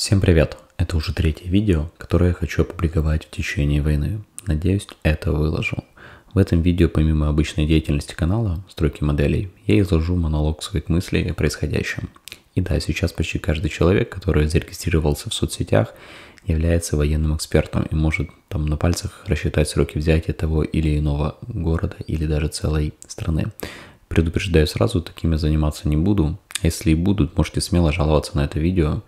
Всем привет! Это уже третье видео, которое я хочу опубликовать в течение войны. Надеюсь, это выложу. В этом видео, помимо обычной деятельности канала, стройки моделей, я изложу монолог своих мыслей о происходящем. И да, сейчас почти каждый человек, который зарегистрировался в соцсетях, является военным экспертом и может там на пальцах рассчитать сроки взятия того или иного города или даже целой страны. Предупреждаю сразу, такими заниматься не буду. Если и будут, можете смело жаловаться на это видео,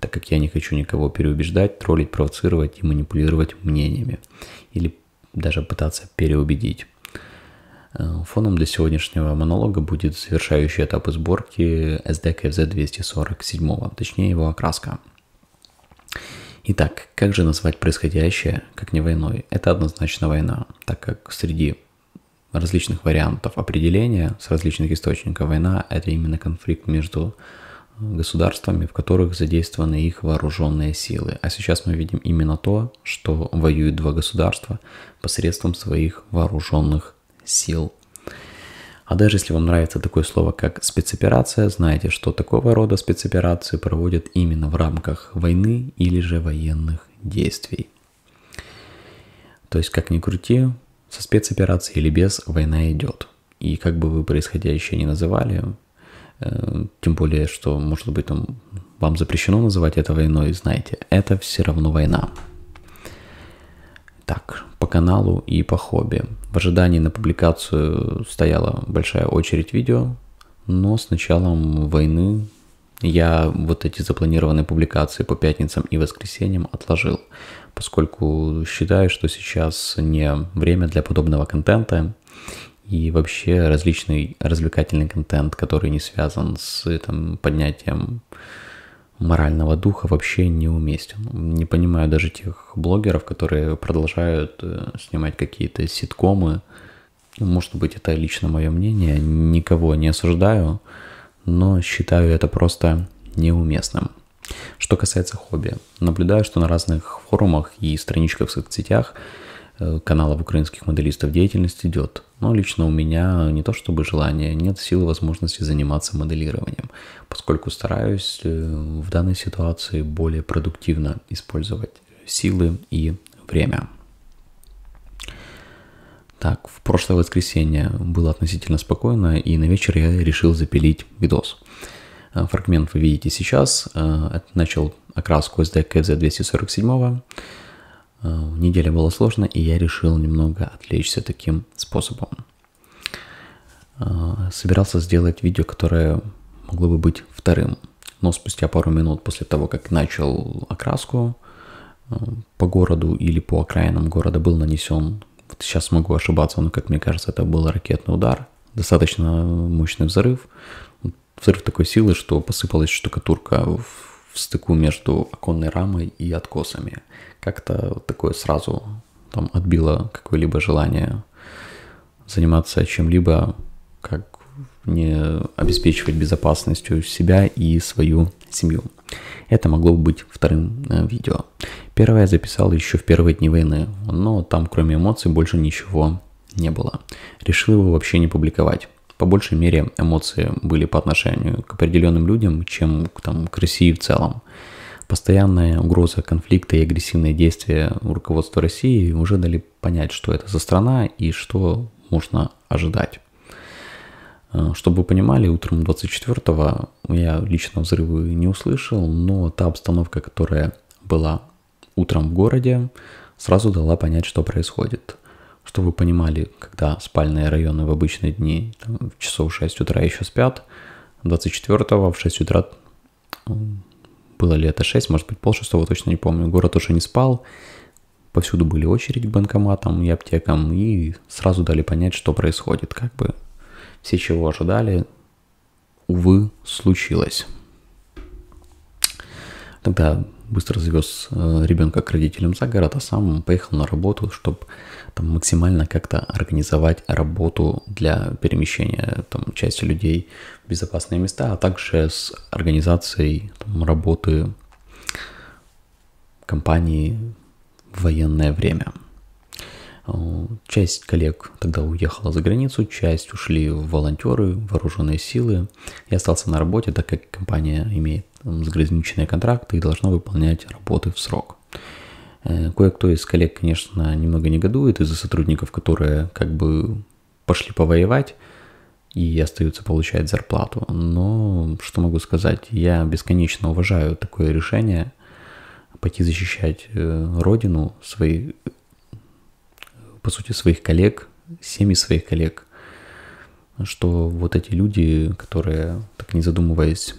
так как я не хочу никого переубеждать, троллить, провоцировать и манипулировать мнениями. Или даже пытаться переубедить. Э, фоном для сегодняшнего монолога будет завершающий этап сборки SDKFZ 247, точнее его окраска. Итак, как же назвать происходящее, как не войной? Это однозначно война, так как среди различных вариантов определения с различных источников. Война – это именно конфликт между государствами, в которых задействованы их вооруженные силы. А сейчас мы видим именно то, что воюют два государства посредством своих вооруженных сил. А даже если вам нравится такое слово, как спецоперация, знайте, что такого рода спецоперации проводят именно в рамках войны или же военных действий. То есть, как ни крути, со спецоперацией или без война идет. И как бы вы происходящее не называли, э, тем более, что, может быть, там, вам запрещено называть это войной, знаете, это все равно война. Так, по каналу и по хобби. В ожидании на публикацию стояла большая очередь видео, но с началом войны я вот эти запланированные публикации по пятницам и воскресеньям отложил, поскольку считаю, что сейчас не время для подобного контента, и вообще различный развлекательный контент, который не связан с там, поднятием морального духа, вообще неуместен. Не понимаю даже тех блогеров, которые продолжают э, снимать какие-то ситкомы. Может быть, это лично мое мнение, никого не осуждаю, но считаю это просто неуместным. Что касается хобби, наблюдаю, что на разных форумах и страничках в соцсетях э, каналов украинских моделистов деятельность идет. Но лично у меня не то чтобы желание, нет силы возможности заниматься моделированием, поскольку стараюсь э, в данной ситуации более продуктивно использовать силы и время. Так, в прошлое воскресенье было относительно спокойно, и на вечер я решил запилить видос. Э, фрагмент вы видите сейчас. Э, начал окраску SD KZ247. Э, неделя была сложная, и я решил немного отвлечься таким способом. Собирался сделать видео, которое могло бы быть вторым. Но спустя пару минут после того, как начал окраску, по городу или по окраинам города был нанесен вот сейчас могу ошибаться, но, как мне кажется, это был ракетный удар, достаточно мощный взрыв. Взрыв такой силы, что посыпалась штукатурка в, в стыку между оконной рамой и откосами. Как-то такое сразу там отбило какое-либо желание заниматься чем-либо, как не обеспечивать безопасностью себя и свою семью. Это могло быть вторым э, видео. Первое я записал еще в первые дни войны, но там кроме эмоций больше ничего не было. Решил его вообще не публиковать. По большей мере эмоции были по отношению к определенным людям, чем к, там, к России в целом. Постоянная угроза конфликта и агрессивные действия руководства России уже дали понять, что это за страна и что можно ожидать. Э, чтобы вы понимали, утром 24-го я лично взрывы не услышал, но та обстановка, которая была утром в городе, сразу дала понять, что происходит. Чтобы вы понимали, когда спальные районы в обычные дни там, в часов 6 утра еще спят, 24-го в 6 утра было ли это 6, может быть пол шестого, точно не помню, город уже не спал, повсюду были очереди к банкоматам и аптекам, и сразу дали понять, что происходит, как бы все, чего ожидали, увы, случилось. Тогда быстро завез э, ребенка к родителям за город, а сам поехал на работу, чтобы там максимально как-то организовать работу для перемещения там, части людей в безопасные места, а также с организацией там, работы компании в военное время. Часть коллег тогда уехала за границу, часть ушли в волонтеры, вооруженные силы. Я остался на работе, так как компания имеет заграничные контракты и должна выполнять работы в срок. Э, кое-кто из коллег, конечно, немного негодует из-за сотрудников, которые как бы пошли повоевать и остаются получать зарплату. Но что могу сказать, я бесконечно уважаю такое решение пойти защищать э, родину, свои, по сути, своих коллег, семьи своих коллег, что вот эти люди, которые, так не задумываясь,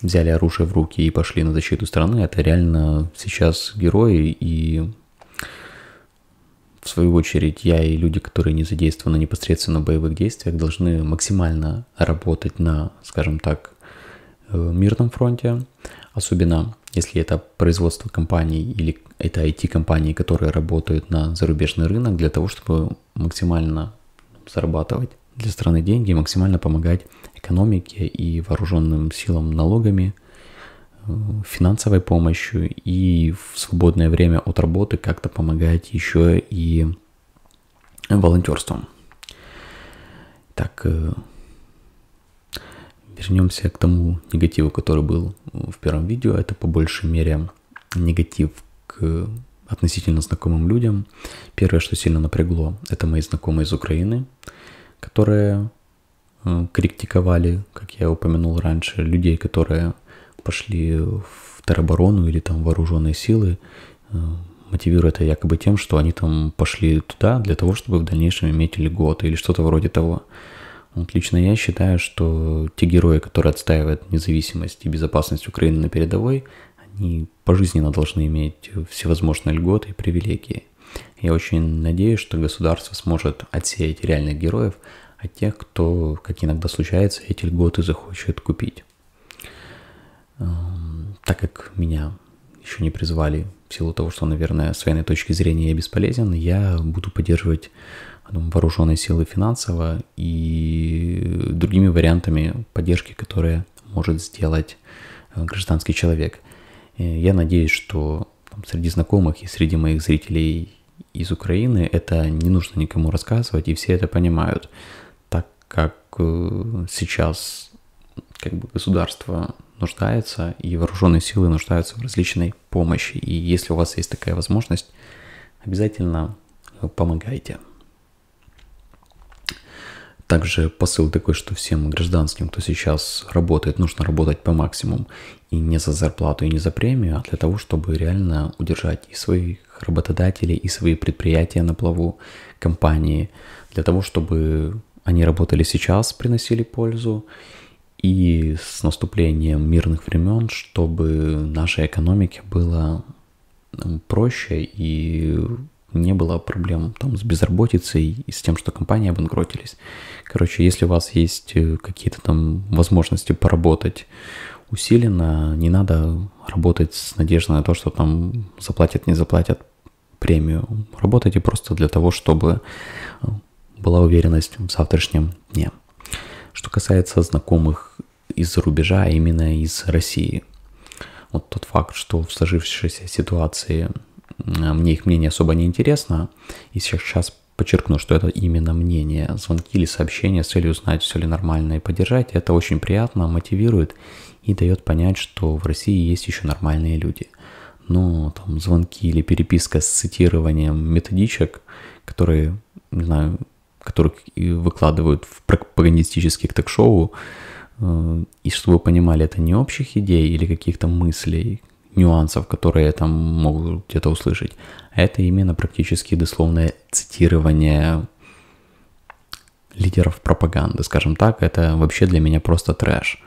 взяли оружие в руки и пошли на защиту страны, это реально сейчас герои, и в свою очередь я и люди, которые не задействованы непосредственно в боевых действиях, должны максимально работать на, скажем так, э, мирном фронте, особенно если это производство компаний или это IT-компании, которые работают на зарубежный рынок для того, чтобы максимально зарабатывать для страны деньги, максимально помогать экономике и вооруженным силам налогами, э, финансовой помощью и в свободное время от работы как-то помогать еще и волонтерством. Так, э, вернемся к тому негативу, который был в первом видео. Это по большей мере негатив к относительно знакомым людям. Первое, что сильно напрягло, это мои знакомые из Украины, которые Э, критиковали, как я упомянул раньше, людей, которые пошли в тероборону или там вооруженные силы, э, мотивируя это якобы тем, что они там пошли туда для того, чтобы в дальнейшем иметь льготы или что-то вроде того. Вот лично я считаю, что те герои, которые отстаивают независимость и безопасность Украины на передовой, они пожизненно должны иметь всевозможные льготы и привилегии. Я очень надеюсь, что государство сможет отсеять реальных героев, а тех, кто, как иногда случается, эти льготы захочет купить. Эм, так как меня еще не призвали в силу того, что, наверное, с военной точки зрения я бесполезен, я буду поддерживать вооруженные силы финансово и другими вариантами поддержки, которые может сделать э, гражданский человек. Я надеюсь, что среди знакомых и среди моих зрителей из Украины это не нужно никому рассказывать, и все это понимают как э, сейчас как бы государство нуждается, и вооруженные силы нуждаются в различной помощи. И если у вас есть такая возможность, обязательно э, помогайте. Также посыл такой, что всем гражданским, кто сейчас работает, нужно работать по максимуму и не за зарплату, и не за премию, а для того, чтобы реально удержать и своих работодателей, и свои предприятия на плаву, компании, для того, чтобы они работали сейчас, приносили пользу, и с наступлением мирных времен, чтобы нашей экономике было проще и не было проблем там с безработицей и с тем, что компании обанкротились. Короче, если у вас есть э, какие-то там возможности поработать усиленно, не надо работать с надеждой на то, что там заплатят, не заплатят премию. Работайте просто для того, чтобы э, была уверенность в завтрашнем дне. Что касается знакомых из-за рубежа, а именно из России. Вот тот факт, что в сложившейся ситуации мне их мнение особо не интересно, и сейчас подчеркну, что это именно мнение, звонки или сообщения с целью узнать, все ли нормально и поддержать, это очень приятно, мотивирует и дает понять, что в России есть еще нормальные люди. Но там звонки или переписка с цитированием методичек, которые, не знаю, которых выкладывают в пропагандистических ток-шоу, э, и чтобы вы понимали, это не общих идей или каких-то мыслей, нюансов, которые там могут где-то услышать, это именно практически дословное цитирование лидеров пропаганды, скажем так, это вообще для меня просто трэш.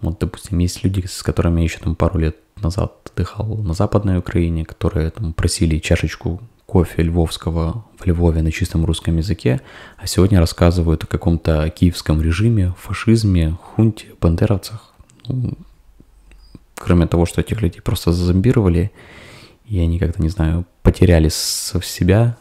Вот, допустим, есть люди, с которыми я еще там пару лет назад отдыхал на Западной Украине, которые там просили чашечку кофе львовского в Львове на чистом русском языке, а сегодня рассказывают о каком-то киевском режиме, фашизме, хунте, бандеровцах. Ну, кроме того, что этих людей просто зазомбировали, и они как-то, не знаю, потеряли со себя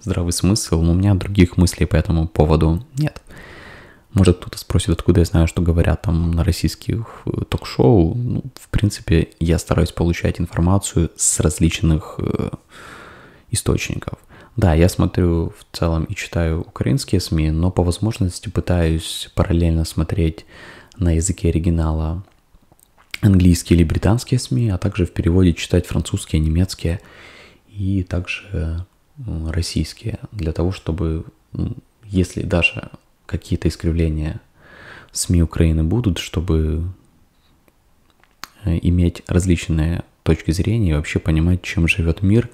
здравый смысл, но у меня других мыслей по этому поводу нет. Может, кто-то спросит, откуда я знаю, что говорят там на российских э, ток-шоу. Ну, в принципе, я стараюсь получать информацию с различных э, источников. Да, я смотрю в целом и читаю украинские СМИ, но по возможности пытаюсь параллельно смотреть на языке оригинала английские или британские СМИ, а также в переводе читать французские, немецкие и также российские, для того, чтобы, если даже какие-то искривления СМИ Украины будут, чтобы э, иметь различные точки зрения и вообще понимать, чем живет мир,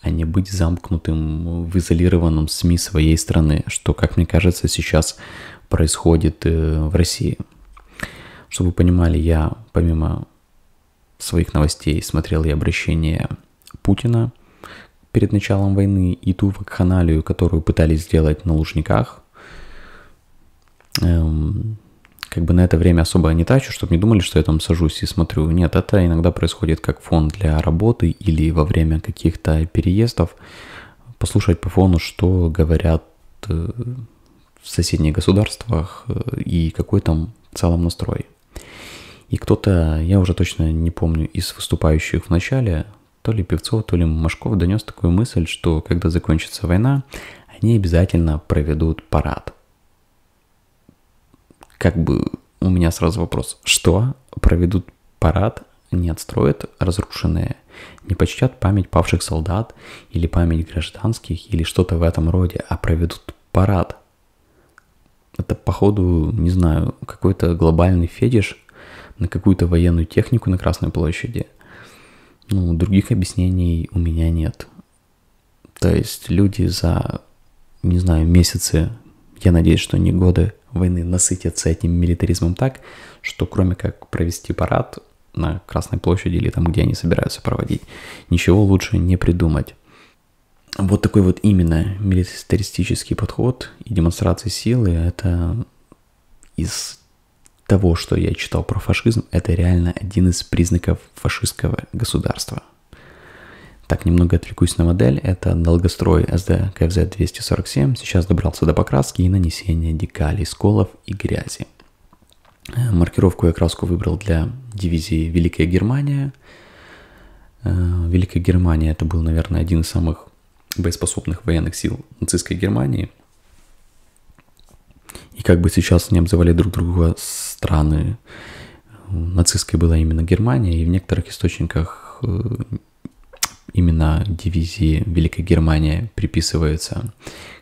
а не быть замкнутым в изолированном СМИ своей страны, что, как мне кажется, сейчас происходит э, в России. Чтобы вы понимали, я помимо своих новостей смотрел и обращение Путина перед началом войны, и ту вакханалию, которую пытались сделать на Лужниках. Эм, как бы на это время особо не трачу, чтобы не думали, что я там сажусь и смотрю. Нет, это иногда происходит как фон для работы или во время каких-то переездов. Послушать по фону, что говорят э, в соседних государствах э, и какой там в целом настрой. И кто-то, я уже точно не помню, из выступающих в начале, то ли Певцов, то ли Машков донес такую мысль, что когда закончится война, они обязательно проведут парад – как бы у меня сразу вопрос, что? Проведут парад, не отстроят разрушенные, не почтят память павших солдат или память гражданских или что-то в этом роде, а проведут парад. Это, походу, не знаю, какой-то глобальный фетиш на какую-то военную технику на Красной площади. Ну, других объяснений у меня нет. То есть люди за, не знаю, месяцы, я надеюсь, что не годы, войны насытятся этим милитаризмом так, что кроме как провести парад на Красной площади или там, где они собираются проводить, ничего лучше не придумать. Вот такой вот именно милитаристический подход и демонстрация силы, это из того, что я читал про фашизм, это реально один из признаков фашистского государства. Так, немного отвлекусь на модель. Это долгострой SD KFZ247. Сейчас добрался до покраски и нанесения декалей, сколов и грязи. Э, маркировку и окраску выбрал для дивизии Великая Германия. Э, Великая Германия это был, наверное, один из самых боеспособных военных сил нацистской Германии. И как бы сейчас не обзывали друг друга страны, нацистской была именно Германия, и в некоторых источниках э, именно дивизии Великой Германии приписываются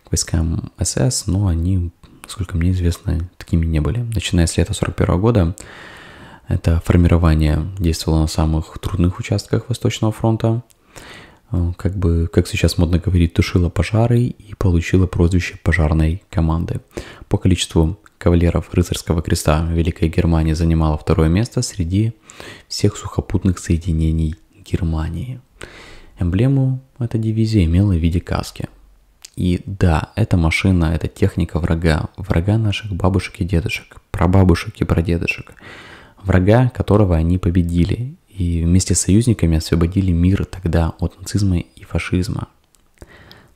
к войскам СС, но они, насколько мне известно, такими не были. Начиная с лета 41 года, это формирование действовало на самых трудных участках Восточного фронта, как бы, как сейчас модно говорить, тушила пожары и получила прозвище пожарной команды. По количеству кавалеров рыцарского креста Великая Германия занимала второе место среди всех сухопутных соединений Германии. Эмблему эта дивизия имела в виде каски. И да, эта машина, это техника врага, врага наших бабушек и дедушек, прабабушек и прадедушек, врага, которого они победили и вместе с союзниками освободили мир тогда от нацизма и фашизма.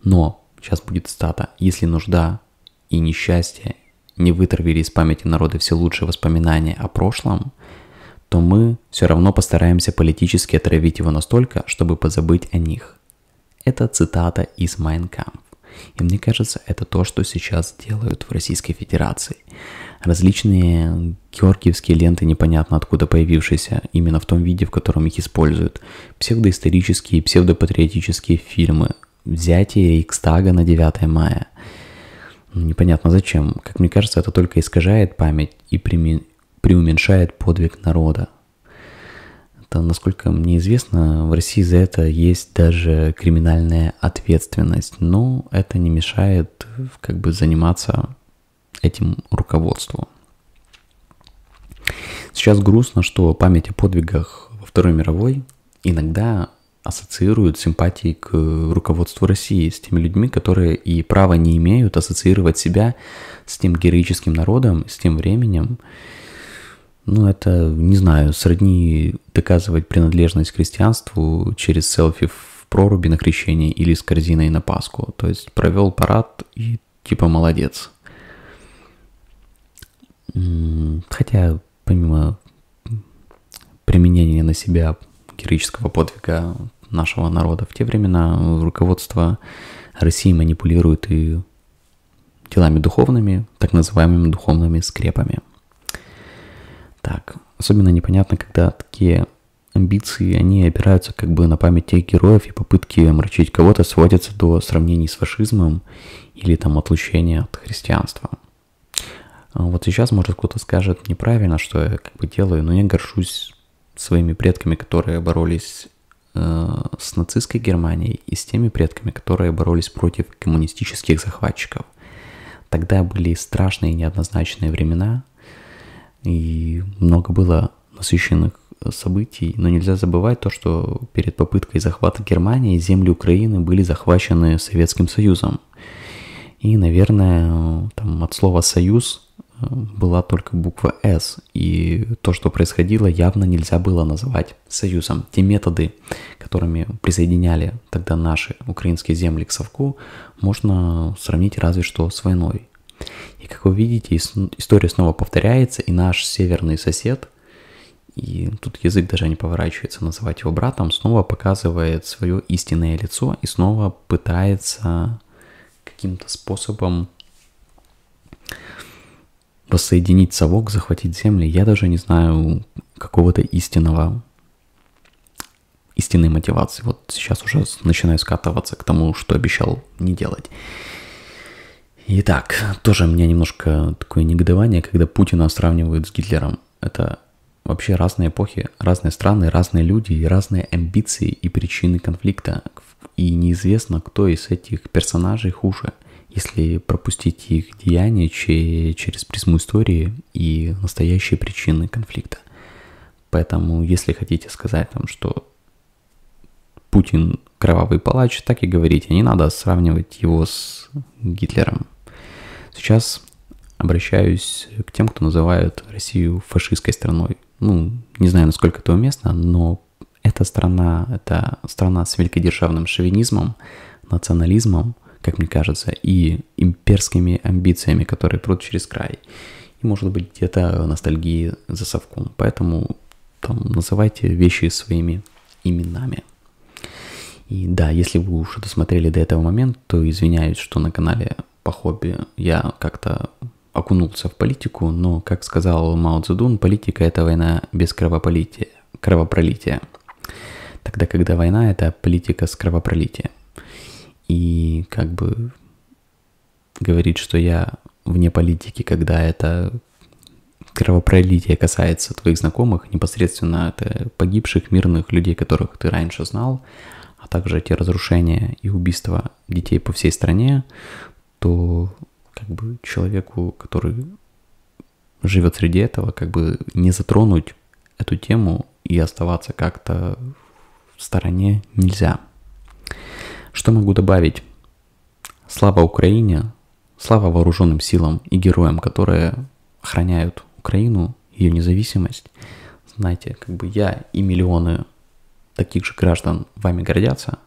Но, сейчас будет стата, если нужда и несчастье не вытравили из памяти народа все лучшие воспоминания о прошлом – то мы все равно постараемся политически отравить его настолько, чтобы позабыть о них. Это цитата из Mein Kampf. И мне кажется, это то, что сейчас делают в Российской Федерации. Различные георгиевские ленты, непонятно откуда появившиеся, именно в том виде, в котором их используют. Псевдоисторические, псевдопатриотические фильмы. Взятие Рейхстага на 9 мая. Ну, непонятно зачем. Как мне кажется, это только искажает память и преуменьшает подвиг народа. Это, насколько мне известно, в России за это есть даже криминальная ответственность, но это не мешает как бы заниматься этим руководству. Сейчас грустно, что память о подвигах во Второй мировой иногда ассоциируют симпатии к руководству России, с теми людьми, которые и права не имеют ассоциировать себя с тем героическим народом, с тем временем, ну, это, не знаю, сродни доказывать принадлежность к христианству через селфи в проруби на крещение или с корзиной на Пасху. То есть провел парад и типа молодец. Хотя, помимо применения на себя героического подвига, нашего народа. В те времена руководство России манипулирует и делами духовными, так называемыми духовными скрепами. Так, особенно непонятно, когда такие амбиции, они опираются как бы на память тех героев и попытки омрачить кого-то сводятся до сравнений с фашизмом или там отлучения от христианства. Вот сейчас, может, кто-то скажет неправильно, что я как бы делаю, но я горжусь своими предками, которые боролись с нацистской Германией, и с теми предками, которые боролись против коммунистических захватчиков. Тогда были страшные неоднозначные времена, и много было насыщенных событий, но нельзя забывать то, что перед попыткой захвата Германии земли Украины были захвачены Советским Союзом. И, наверное, там от слова «союз» э, была только буква «С», и то, что происходило, явно нельзя было называть союзом. Те методы, которыми присоединяли тогда наши украинские земли к Совку, можно сравнить разве что с войной. И как вы видите, история снова повторяется, и наш северный сосед – и тут язык даже не поворачивается называть его братом, снова показывает свое истинное лицо и снова пытается каким-то способом воссоединить совок, захватить земли. Я даже не знаю какого-то истинного истинной мотивации. Вот сейчас уже начинаю скатываться к тому, что обещал не делать. Итак, тоже у меня немножко такое негодование, когда Путина сравнивают с Гитлером. Это вообще разные эпохи, разные страны, разные люди и разные амбиции и причины конфликта. И неизвестно, кто из этих персонажей хуже, если пропустить их деяния через призму истории и настоящие причины конфликта. Поэтому, если хотите сказать там, что Путин кровавый палач, так и говорите, не надо сравнивать его с Гитлером. Сейчас обращаюсь к тем, кто называют Россию фашистской страной ну, не знаю, насколько это уместно, но эта страна, это страна с великодержавным шовинизмом, национализмом, как мне кажется, и имперскими амбициями, которые прут через край. И, может быть, где-то ностальгии за совком. Поэтому там называйте вещи своими именами. И да, если вы уже досмотрели до этого момента, то извиняюсь, что на канале по хобби я как-то окунулся в политику, но, как сказал Мао Цзэдун, политика – это война без кровопролития. кровопролития. Тогда, когда война – это политика с кровопролитием. И как бы говорить, что я вне политики, когда это кровопролитие касается твоих знакомых, непосредственно это погибших мирных людей, которых ты раньше знал, а также те разрушения и убийства детей по всей стране, то как бы человеку, который живет среди этого, как бы не затронуть эту тему и оставаться как-то в стороне нельзя. Что могу добавить? Слава Украине, слава вооруженным силам и героям, которые охраняют Украину, ее независимость. Знаете, как бы я и миллионы таких же граждан вами гордятся.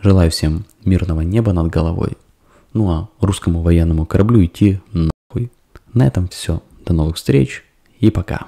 Желаю всем мирного неба над головой, ну а русскому военному кораблю идти нахуй. На этом все. До новых встреч и пока.